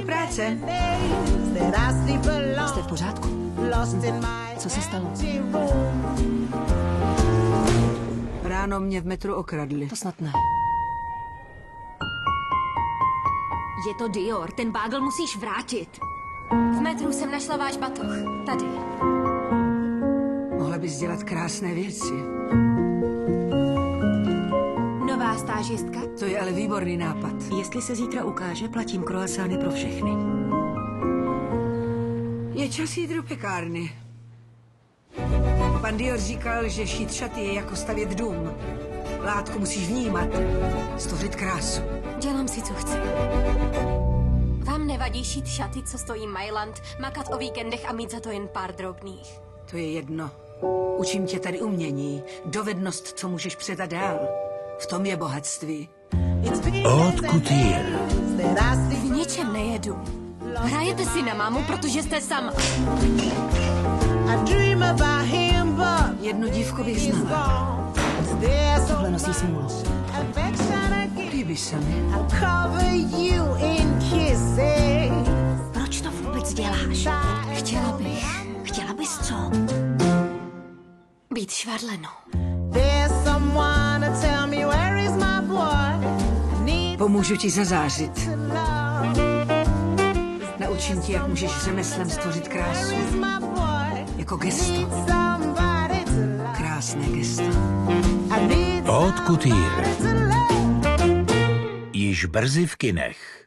Do práce. Jste v pořádku? Co se stalo? Ráno mě v metru okradli. To snad ne. Je to Dior, ten bágl musíš vrátit. V metru jsem našla váš batoh. Tady. Mohla bys dělat krásné věci. Stážistka? To je ale výborný nápad. Jestli se zítra ukáže, platím kroasány pro všechny. Je čas jít do pekárny. Pan Dior říkal, že šít šaty je jako stavět dům. Látku musíš vnímat, stvořit krásu. Dělám si, co chci. Vám nevadí šít šaty, co stojí Mailand, makat o víkendech a mít za to jen pár drobných. To je jedno. Učím tě tady umění, dovednost, co můžeš předat dál. V tom je bohatství. Haute couture. V ničem nejedu. Hrajete si na mámu, protože jste sama. Jednu dívku bych znala. Tohle nosí smůlu. Líbí se mi. Proč to vůbec děláš? Chtěla bych Chtěla bys co? být švadlenou. Pomůžu ti zazářit. Naučím ti, jak můžeš řemeslem stvořit krásu. Jako gesto. Krásné gesto. Od Kutýr. Již brzy v kinech.